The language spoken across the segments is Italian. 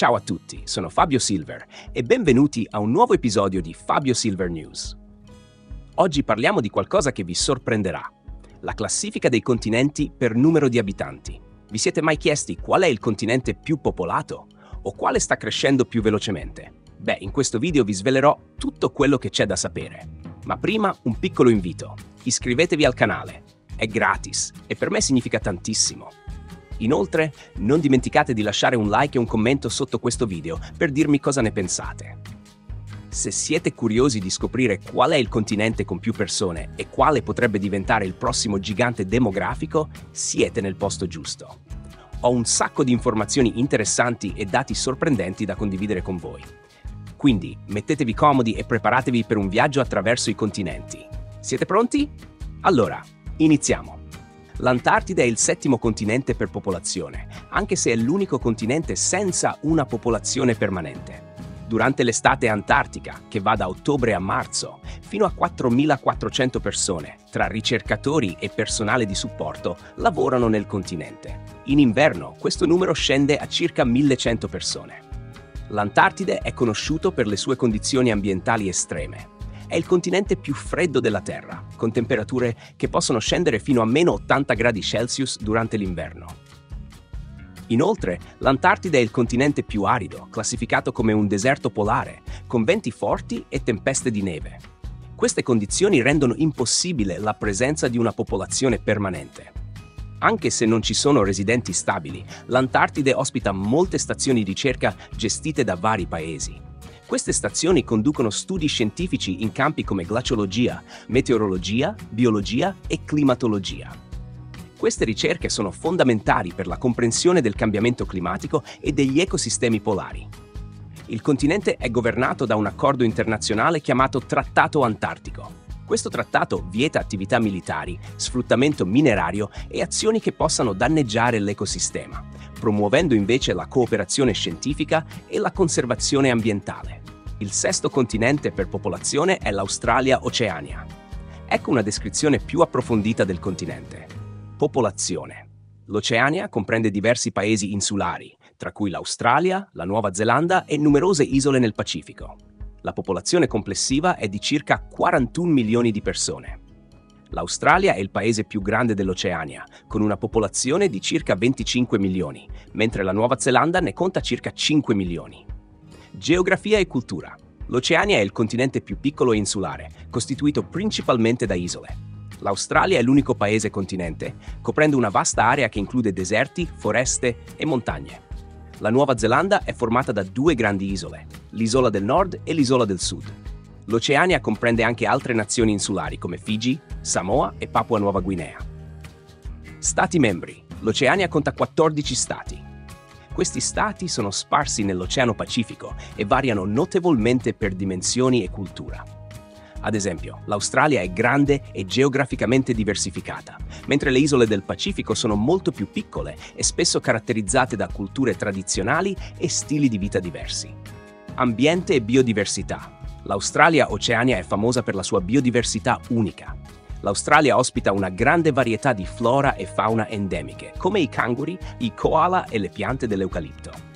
Ciao a tutti, sono Fabio Silver e benvenuti a un nuovo episodio di Fabio Silver News. Oggi parliamo di qualcosa che vi sorprenderà, la classifica dei continenti per numero di abitanti. Vi siete mai chiesti qual è il continente più popolato o quale sta crescendo più velocemente? Beh, in questo video vi svelerò tutto quello che c'è da sapere. Ma prima un piccolo invito. Iscrivetevi al canale. È gratis e per me significa tantissimo. Inoltre, non dimenticate di lasciare un like e un commento sotto questo video per dirmi cosa ne pensate. Se siete curiosi di scoprire qual è il continente con più persone e quale potrebbe diventare il prossimo gigante demografico, siete nel posto giusto. Ho un sacco di informazioni interessanti e dati sorprendenti da condividere con voi. Quindi mettetevi comodi e preparatevi per un viaggio attraverso i continenti. Siete pronti? Allora, iniziamo! L'Antartide è il settimo continente per popolazione, anche se è l'unico continente senza una popolazione permanente. Durante l'estate antartica, che va da ottobre a marzo, fino a 4.400 persone, tra ricercatori e personale di supporto, lavorano nel continente. In inverno questo numero scende a circa 1.100 persone. L'Antartide è conosciuto per le sue condizioni ambientali estreme, è il continente più freddo della Terra, con temperature che possono scendere fino a meno 80 gradi Celsius durante l'inverno. Inoltre, l'Antartide è il continente più arido, classificato come un deserto polare, con venti forti e tempeste di neve. Queste condizioni rendono impossibile la presenza di una popolazione permanente. Anche se non ci sono residenti stabili, l'Antartide ospita molte stazioni di ricerca gestite da vari paesi. Queste stazioni conducono studi scientifici in campi come glaciologia, meteorologia, biologia e climatologia. Queste ricerche sono fondamentali per la comprensione del cambiamento climatico e degli ecosistemi polari. Il continente è governato da un accordo internazionale chiamato Trattato Antartico. Questo trattato vieta attività militari, sfruttamento minerario e azioni che possano danneggiare l'ecosistema, promuovendo invece la cooperazione scientifica e la conservazione ambientale. Il sesto continente per popolazione è l'Australia-Oceania. Ecco una descrizione più approfondita del continente. Popolazione. L'Oceania comprende diversi paesi insulari, tra cui l'Australia, la Nuova Zelanda e numerose isole nel Pacifico. La popolazione complessiva è di circa 41 milioni di persone. L'Australia è il paese più grande dell'Oceania, con una popolazione di circa 25 milioni, mentre la Nuova Zelanda ne conta circa 5 milioni. Geografia e cultura. L'Oceania è il continente più piccolo e insulare, costituito principalmente da isole. L'Australia è l'unico paese continente, coprendo una vasta area che include deserti, foreste e montagne. La Nuova Zelanda è formata da due grandi isole, l'isola del nord e l'isola del sud. L'Oceania comprende anche altre nazioni insulari come Figi, Samoa e Papua Nuova Guinea. Stati membri. L'Oceania conta 14 stati, questi stati sono sparsi nell'Oceano Pacifico e variano notevolmente per dimensioni e cultura. Ad esempio, l'Australia è grande e geograficamente diversificata, mentre le isole del Pacifico sono molto più piccole e spesso caratterizzate da culture tradizionali e stili di vita diversi. Ambiente e biodiversità. L'Australia Oceania è famosa per la sua biodiversità unica, l'Australia ospita una grande varietà di flora e fauna endemiche, come i canguri, i koala e le piante dell'eucalipto.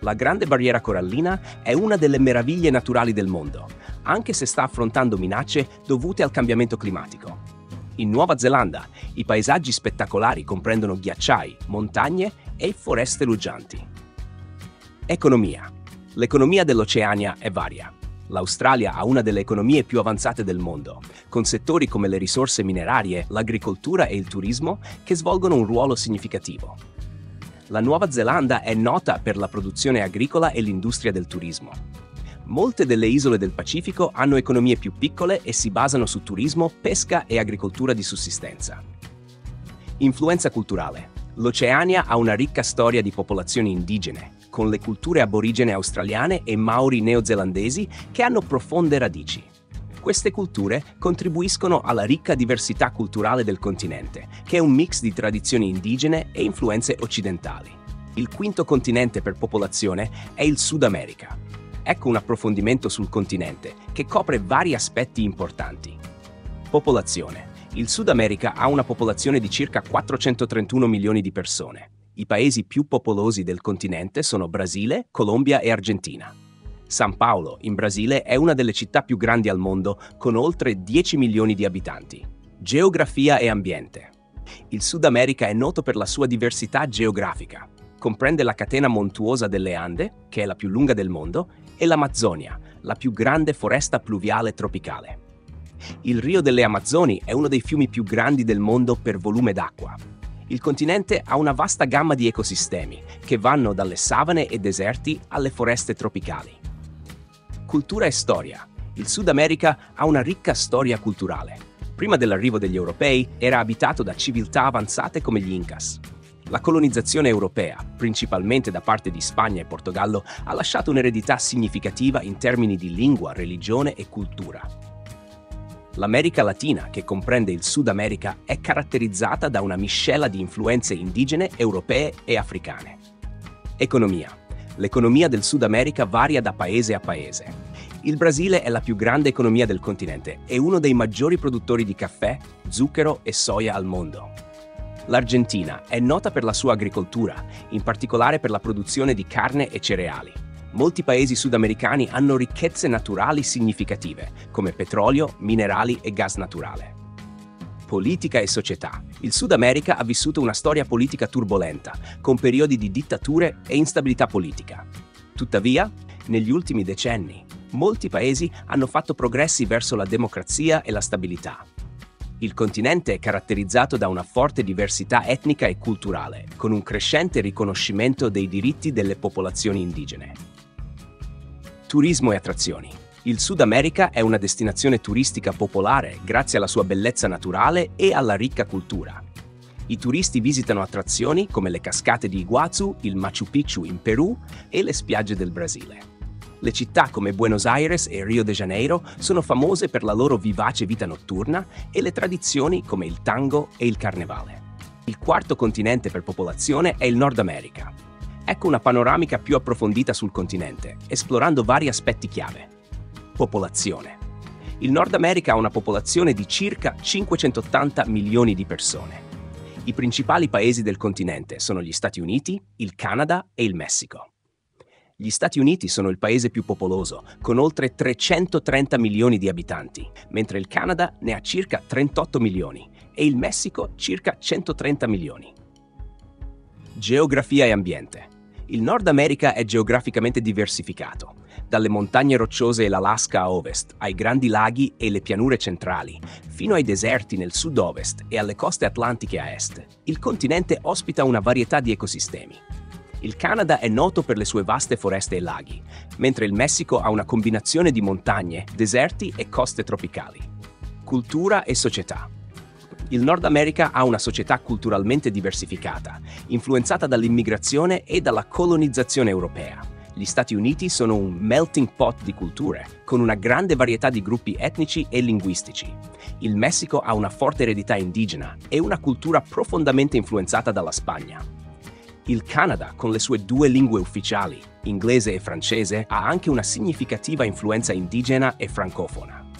La Grande Barriera Corallina è una delle meraviglie naturali del mondo, anche se sta affrontando minacce dovute al cambiamento climatico. In Nuova Zelanda, i paesaggi spettacolari comprendono ghiacciai, montagne e foreste luggianti. Economia. L'economia dell'Oceania è varia. L'Australia ha una delle economie più avanzate del mondo, con settori come le risorse minerarie, l'agricoltura e il turismo che svolgono un ruolo significativo. La Nuova Zelanda è nota per la produzione agricola e l'industria del turismo. Molte delle isole del Pacifico hanno economie più piccole e si basano su turismo, pesca e agricoltura di sussistenza. Influenza culturale. L'Oceania ha una ricca storia di popolazioni indigene, con le culture aborigene australiane e maori neozelandesi che hanno profonde radici. Queste culture contribuiscono alla ricca diversità culturale del continente, che è un mix di tradizioni indigene e influenze occidentali. Il quinto continente per popolazione è il Sud America. Ecco un approfondimento sul continente, che copre vari aspetti importanti. Popolazione. Il Sud America ha una popolazione di circa 431 milioni di persone I paesi più popolosi del continente sono Brasile, Colombia e Argentina. San Paolo, in Brasile, è una delle città più grandi al mondo, con oltre 10 milioni di abitanti. Geografia e ambiente. Il Sud America è noto per la sua diversità geografica. Comprende la catena montuosa delle Ande, che è la più lunga del mondo, e l'Amazzonia, la più grande foresta pluviale tropicale. Il Rio delle Amazzoni è uno dei fiumi più grandi del mondo per volume d'acqua. Il continente ha una vasta gamma di ecosistemi che vanno dalle savane e deserti alle foreste tropicali. Cultura e storia. Il Sud America ha una ricca storia culturale. Prima dell'arrivo degli europei era abitato da civiltà avanzate come gli Incas. La colonizzazione europea, principalmente da parte di Spagna e Portogallo, ha lasciato un'eredità significativa in termini di lingua, religione e cultura. L'America Latina, che comprende il Sud America, è caratterizzata da una miscela di influenze indigene, europee e africane. Economia. L'economia del Sud America varia da paese a paese. Il Brasile è la più grande economia del continente e uno dei maggiori produttori di caffè, zucchero e soia al mondo. L'Argentina è nota per la sua agricoltura, in particolare per la produzione di carne e cereali. Molti paesi sudamericani hanno ricchezze naturali significative, come petrolio, minerali e gas naturale. Politica e società. Il Sud America ha vissuto una storia politica turbolenta, con periodi di dittature e instabilità politica. Tuttavia, negli ultimi decenni, molti paesi hanno fatto progressi verso la democrazia e la stabilità. Il continente è caratterizzato da una forte diversità etnica e culturale, con un crescente riconoscimento dei diritti delle popolazioni indigene. Turismo e attrazioni. Il Sud America è una destinazione turistica popolare grazie alla sua bellezza naturale e alla ricca cultura. I turisti visitano attrazioni come le cascate di Iguazu, il Machu Picchu in Perù e le spiagge del Brasile. Le città come Buenos Aires e Rio de Janeiro sono famose per la loro vivace vita notturna e le tradizioni come il tango e il carnevale. Il quarto continente per popolazione è il Nord America. Ecco una panoramica più approfondita sul continente, esplorando vari aspetti chiave. Popolazione. Il Nord America ha una popolazione di circa 580 milioni di persone. I principali paesi del continente sono gli Stati Uniti, il Canada e il Messico. Gli Stati Uniti sono il paese più popoloso, con oltre 330 milioni di abitanti, mentre il Canada ne ha circa 38 milioni e il Messico circa 130 milioni. Geografia e ambiente. Il Nord America è geograficamente diversificato, dalle montagne rocciose e l'Alaska a ovest, ai grandi laghi e le pianure centrali, fino ai deserti nel sud-ovest e alle coste atlantiche a est. Il continente ospita una varietà di ecosistemi, il Canada è noto per le sue vaste foreste e laghi, mentre il Messico ha una combinazione di montagne, deserti e coste tropicali. Cultura e società. Il Nord America ha una società culturalmente diversificata, influenzata dall'immigrazione e dalla colonizzazione europea. Gli Stati Uniti sono un melting pot di culture, con una grande varietà di gruppi etnici e linguistici. Il Messico ha una forte eredità indigena e una cultura profondamente influenzata dalla Spagna. Il Canada, con le sue due lingue ufficiali, inglese e francese, ha anche una significativa influenza indigena e francofona.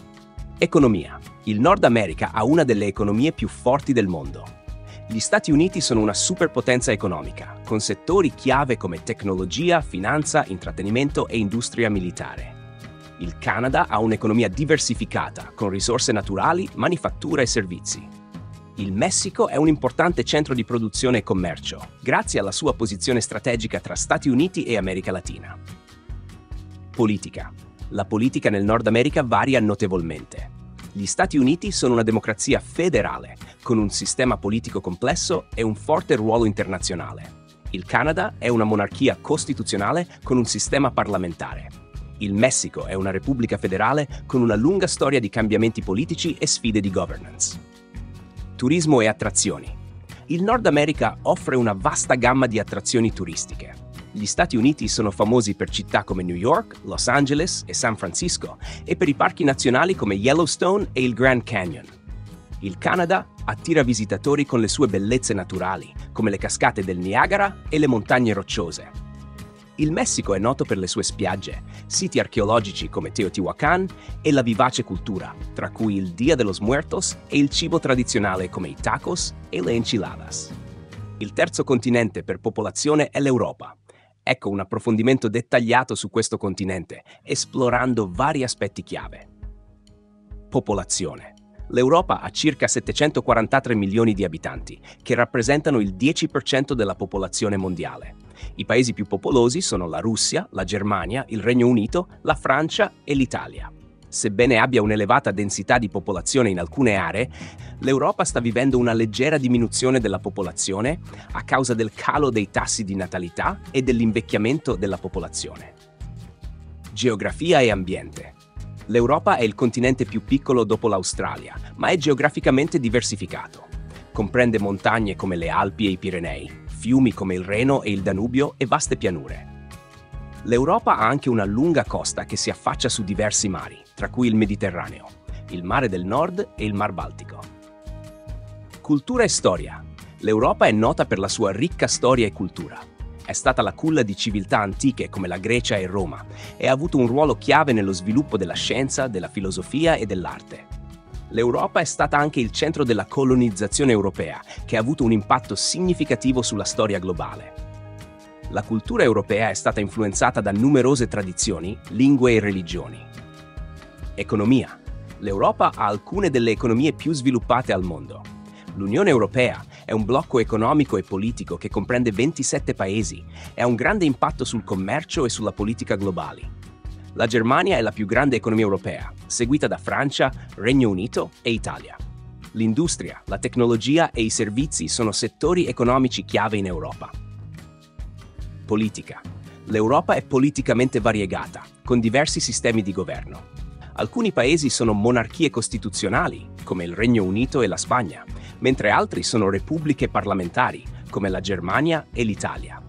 Economia. Il Nord America ha una delle economie più forti del mondo. Gli Stati Uniti sono una superpotenza economica, con settori chiave come tecnologia, finanza, intrattenimento e industria militare. Il Canada ha un'economia diversificata, con risorse naturali, manifattura e servizi. Il Messico è un importante centro di produzione e commercio, grazie alla sua posizione strategica tra Stati Uniti e America Latina. Politica. La politica nel Nord America varia notevolmente. Gli Stati Uniti sono una democrazia federale, con un sistema politico complesso e un forte ruolo internazionale. Il Canada è una monarchia costituzionale con un sistema parlamentare. Il Messico è una repubblica federale con una lunga storia di cambiamenti politici e sfide di governance turismo e attrazioni. Il Nord America offre una vasta gamma di attrazioni turistiche. Gli Stati Uniti sono famosi per città come New York, Los Angeles e San Francisco e per i parchi nazionali come Yellowstone e il Grand Canyon. Il Canada attira visitatori con le sue bellezze naturali, come le cascate del Niagara e le montagne rocciose. Il Messico è noto per le sue spiagge, siti archeologici come Teotihuacan e la vivace cultura, tra cui il Dia de los Muertos e il cibo tradizionale come i tacos e le enchiladas. Il terzo continente per popolazione è l'Europa. Ecco un approfondimento dettagliato su questo continente, esplorando vari aspetti chiave. Popolazione. L'Europa ha circa 743 milioni di abitanti, che rappresentano il 10% della popolazione mondiale. I paesi più popolosi sono la Russia, la Germania, il Regno Unito, la Francia e l'Italia. Sebbene abbia un'elevata densità di popolazione in alcune aree, l'Europa sta vivendo una leggera diminuzione della popolazione a causa del calo dei tassi di natalità e dell'invecchiamento della popolazione. Geografia e ambiente. L'Europa è il continente più piccolo dopo l'Australia, ma è geograficamente diversificato. Comprende montagne come le Alpi e i Pirenei, fiumi come il Reno e il Danubio e vaste pianure. L'Europa ha anche una lunga costa che si affaccia su diversi mari, tra cui il Mediterraneo, il Mare del Nord e il Mar Baltico. Cultura e storia. L'Europa è nota per la sua ricca storia e cultura. È stata la culla di civiltà antiche come la Grecia e Roma e ha avuto un ruolo chiave nello sviluppo della scienza, della filosofia e dell'arte. L'Europa è stata anche il centro della colonizzazione europea, che ha avuto un impatto significativo sulla storia globale. La cultura europea è stata influenzata da numerose tradizioni, lingue e religioni. Economia. L'Europa ha alcune delle economie più sviluppate al mondo. L'Unione Europea è un blocco economico e politico che comprende 27 paesi e ha un grande impatto sul commercio e sulla politica globali. La Germania è la più grande economia europea, seguita da Francia, Regno Unito e Italia. L'industria, la tecnologia e i servizi sono settori economici chiave in Europa. Politica. L'Europa è politicamente variegata, con diversi sistemi di governo. Alcuni paesi sono monarchie costituzionali, come il Regno Unito e la Spagna, mentre altri sono repubbliche parlamentari, come la Germania e l'Italia.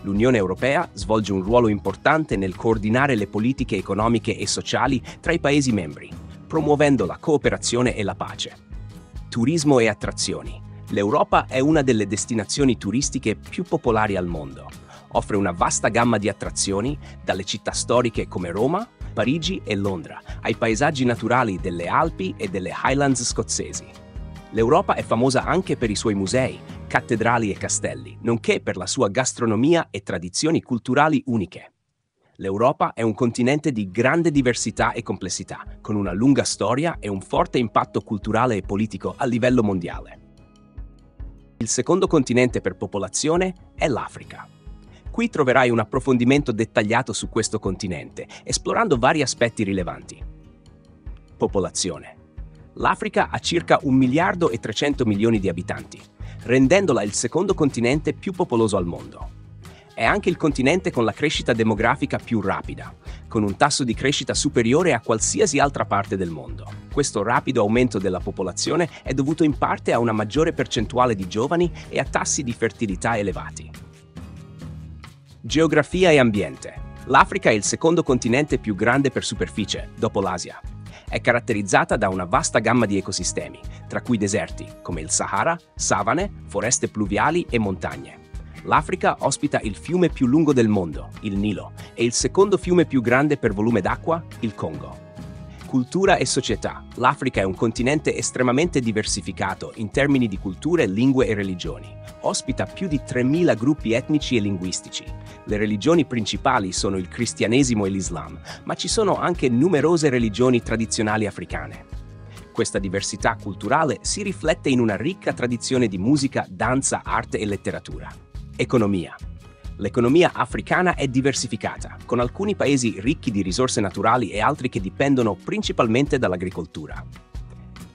L'Unione Europea svolge un ruolo importante nel coordinare le politiche economiche e sociali tra i Paesi membri, promuovendo la cooperazione e la pace. Turismo e attrazioni. L'Europa è una delle destinazioni turistiche più popolari al mondo. Offre una vasta gamma di attrazioni, dalle città storiche come Roma, Parigi e Londra, ai paesaggi naturali delle Alpi e delle Highlands scozzesi. L'Europa è famosa anche per i suoi musei, cattedrali e castelli, nonché per la sua gastronomia e tradizioni culturali uniche. L'Europa è un continente di grande diversità e complessità, con una lunga storia e un forte impatto culturale e politico a livello mondiale. Il secondo continente per popolazione è l'Africa. Qui troverai un approfondimento dettagliato su questo continente, esplorando vari aspetti rilevanti. Popolazione l'Africa ha circa 1 miliardo e 300 milioni di abitanti, rendendola il secondo continente più popoloso al mondo. È anche il continente con la crescita demografica più rapida, con un tasso di crescita superiore a qualsiasi altra parte del mondo. Questo rapido aumento della popolazione è dovuto in parte a una maggiore percentuale di giovani e a tassi di fertilità elevati. Geografia e ambiente. L'Africa è il secondo continente più grande per superficie, dopo l'Asia, è caratterizzata da una vasta gamma di ecosistemi, tra cui deserti, come il Sahara, savane, foreste pluviali e montagne. L'Africa ospita il fiume più lungo del mondo, il Nilo, e il secondo fiume più grande per volume d'acqua, il Congo. Cultura e società. L'Africa è un continente estremamente diversificato in termini di culture, lingue e religioni. Ospita più di 3.000 gruppi etnici e linguistici, le religioni principali sono il cristianesimo e l'Islam, ma ci sono anche numerose religioni tradizionali africane. Questa diversità culturale si riflette in una ricca tradizione di musica, danza, arte e letteratura. Economia. L'economia africana è diversificata, con alcuni paesi ricchi di risorse naturali e altri che dipendono principalmente dall'agricoltura.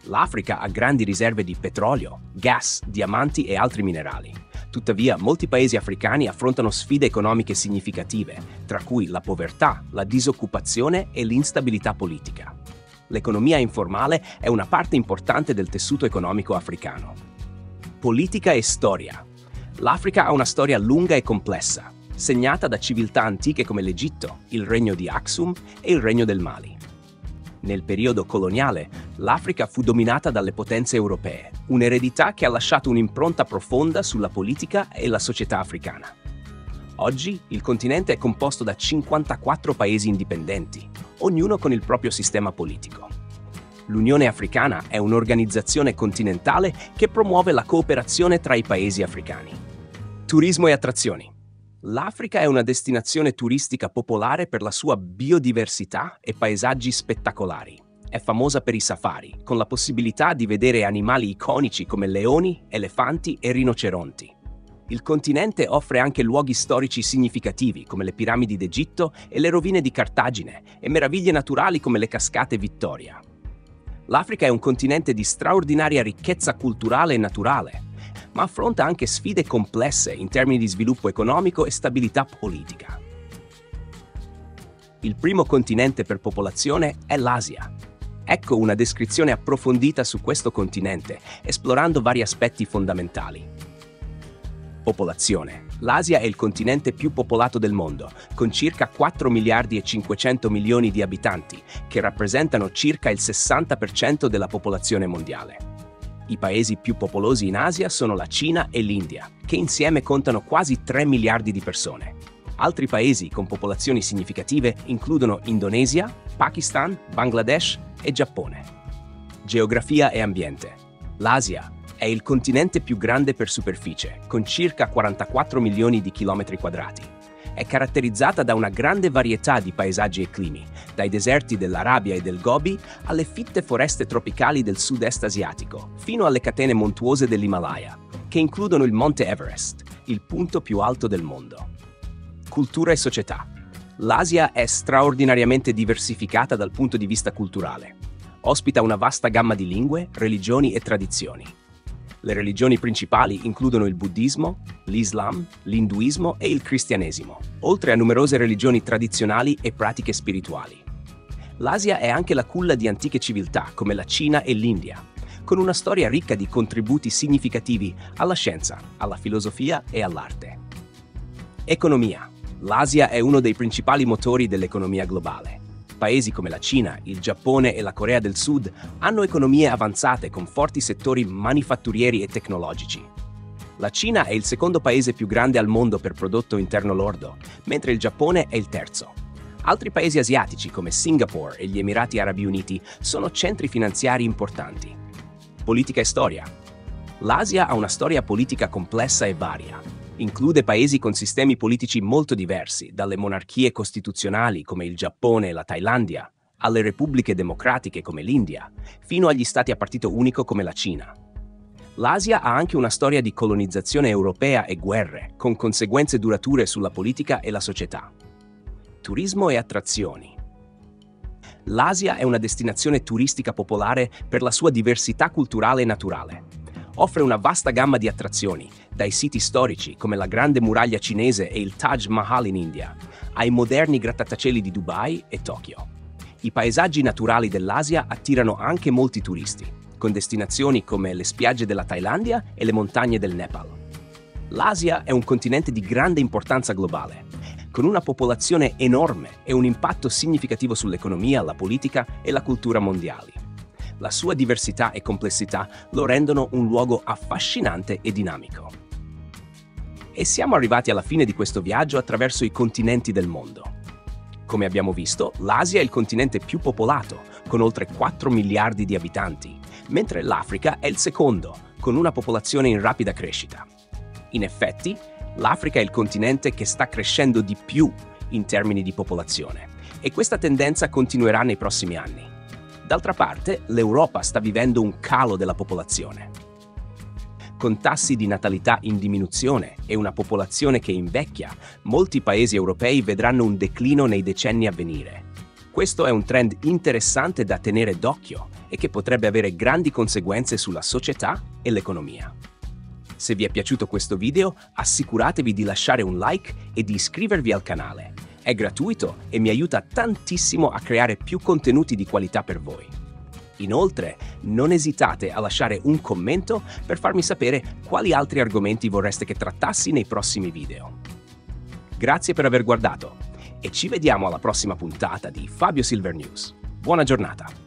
L'Africa ha grandi riserve di petrolio, gas, diamanti e altri minerali. Tuttavia, molti paesi africani affrontano sfide economiche significative, tra cui la povertà, la disoccupazione e l'instabilità politica. L'economia informale è una parte importante del tessuto economico africano. Politica e storia. L'Africa ha una storia lunga e complessa, segnata da civiltà antiche come l'Egitto, il regno di Aksum e il regno del Mali. Nel periodo coloniale, l'Africa fu dominata dalle potenze europee, un'eredità che ha lasciato un'impronta profonda sulla politica e la società africana. Oggi il continente è composto da 54 paesi indipendenti, ognuno con il proprio sistema politico. L'Unione Africana è un'organizzazione continentale che promuove la cooperazione tra i paesi africani. Turismo e attrazioni. L'Africa è una destinazione turistica popolare per la sua biodiversità e paesaggi spettacolari. È famosa per i safari, con la possibilità di vedere animali iconici come leoni, elefanti e rinoceronti. Il continente offre anche luoghi storici significativi come le piramidi d'Egitto e le rovine di Cartagine e meraviglie naturali come le cascate Vittoria. L'Africa è un continente di straordinaria ricchezza culturale e naturale, ma affronta anche sfide complesse in termini di sviluppo economico e stabilità politica. Il primo continente per popolazione è l'Asia. Ecco una descrizione approfondita su questo continente, esplorando vari aspetti fondamentali. Popolazione. L'Asia è il continente più popolato del mondo, con circa 4 miliardi e 500 milioni di abitanti, che rappresentano circa il 60% della popolazione mondiale. I paesi più popolosi in Asia sono la Cina e l'India, che insieme contano quasi 3 miliardi di persone. Altri paesi con popolazioni significative includono Indonesia, Pakistan, Bangladesh e Giappone. Geografia e ambiente. L'Asia è il continente più grande per superficie, con circa 44 milioni di chilometri quadrati è caratterizzata da una grande varietà di paesaggi e climi, dai deserti dell'Arabia e del Gobi alle fitte foreste tropicali del sud-est asiatico, fino alle catene montuose dell'Himalaya, che includono il Monte Everest, il punto più alto del mondo. Cultura e società. L'Asia è straordinariamente diversificata dal punto di vista culturale. Ospita una vasta gamma di lingue, religioni e tradizioni le religioni principali includono il buddismo, l'islam, l'induismo e il cristianesimo, oltre a numerose religioni tradizionali e pratiche spirituali. L'Asia è anche la culla di antiche civiltà come la Cina e l'India, con una storia ricca di contributi significativi alla scienza, alla filosofia e all'arte. Economia. L'Asia è uno dei principali motori dell'economia globale. Paesi come la Cina, il Giappone e la Corea del Sud hanno economie avanzate con forti settori manifatturieri e tecnologici. La Cina è il secondo paese più grande al mondo per prodotto interno lordo, mentre il Giappone è il terzo. Altri paesi asiatici come Singapore e gli Emirati Arabi Uniti sono centri finanziari importanti. Politica e storia. L'Asia ha una storia politica complessa e varia, include paesi con sistemi politici molto diversi, dalle monarchie costituzionali come il Giappone e la Thailandia, alle repubbliche democratiche come l'India, fino agli stati a partito unico come la Cina. L'Asia ha anche una storia di colonizzazione europea e guerre, con conseguenze durature sulla politica e la società. Turismo e attrazioni. L'Asia è una destinazione turistica popolare per la sua diversità culturale e naturale offre una vasta gamma di attrazioni, dai siti storici come la Grande Muraglia cinese e il Taj Mahal in India, ai moderni grattacieli di Dubai e Tokyo. I paesaggi naturali dell'Asia attirano anche molti turisti, con destinazioni come le spiagge della Thailandia e le montagne del Nepal. L'Asia è un continente di grande importanza globale, con una popolazione enorme e un impatto significativo sull'economia, la politica e la cultura mondiali la sua diversità e complessità lo rendono un luogo affascinante e dinamico. E siamo arrivati alla fine di questo viaggio attraverso i continenti del mondo. Come abbiamo visto, l'Asia è il continente più popolato, con oltre 4 miliardi di abitanti, mentre l'Africa è il secondo, con una popolazione in rapida crescita. In effetti, l'Africa è il continente che sta crescendo di più in termini di popolazione e questa tendenza continuerà nei prossimi anni. D'altra parte, l'Europa sta vivendo un calo della popolazione. Con tassi di natalità in diminuzione e una popolazione che invecchia, molti paesi europei vedranno un declino nei decenni a venire. Questo è un trend interessante da tenere d'occhio e che potrebbe avere grandi conseguenze sulla società e l'economia. Se vi è piaciuto questo video, assicuratevi di lasciare un like e di iscrivervi al canale è gratuito e mi aiuta tantissimo a creare più contenuti di qualità per voi. Inoltre, non esitate a lasciare un commento per farmi sapere quali altri argomenti vorreste che trattassi nei prossimi video. Grazie per aver guardato e ci vediamo alla prossima puntata di Fabio Silver News. Buona giornata!